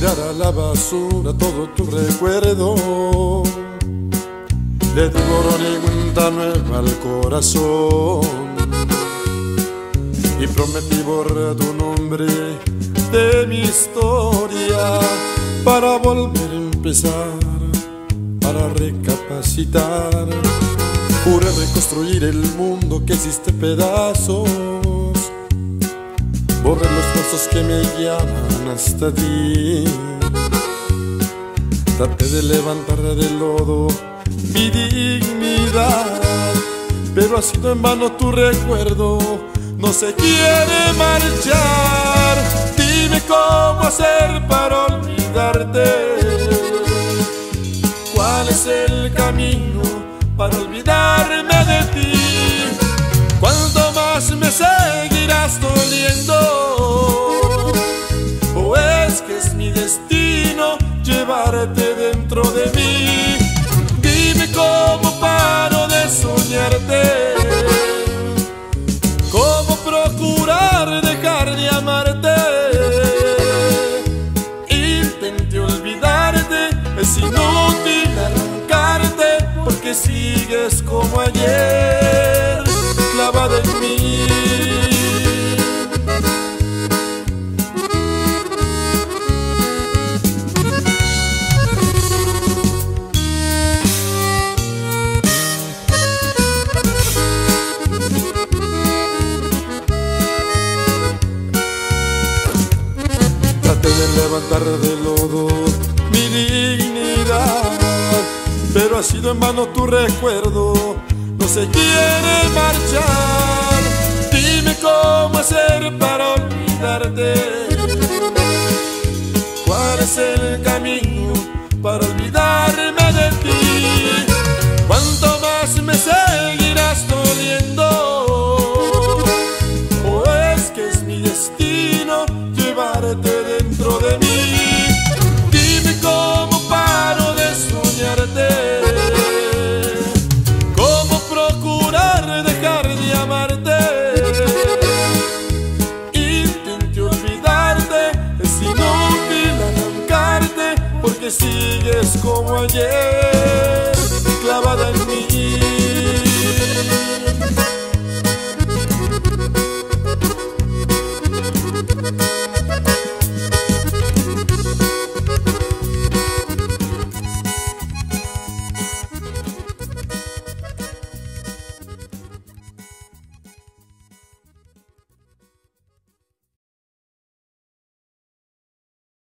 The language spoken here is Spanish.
la basura todo tu recuerdo. Le di borrón y cuenta nueva al corazón. Y prometí borrar tu nombre de mi historia para volver a empezar, para recapacitar. Juré reconstruir el mundo que hiciste pedazos. Borré los pasos que me llaman hasta ti. Traté de levantar del lodo mi dignidad, pero ha sido en vano tu recuerdo. No se quiere marchar. Dime cómo hacer para olvidarte. ¿Cuál es el camino para olvidarme mi destino llevarte dentro de mí? Dime cómo paro de soñarte. ¿Cómo procurar dejar de amarte? Intenté olvidarte, es inútil arrancarte porque sigues como ayer, clavada en mí. De levantar del lodo mi dignidad, pero ha sido en vano tu recuerdo. No se quiere marchar. Dime cómo hacer sigues como ayer.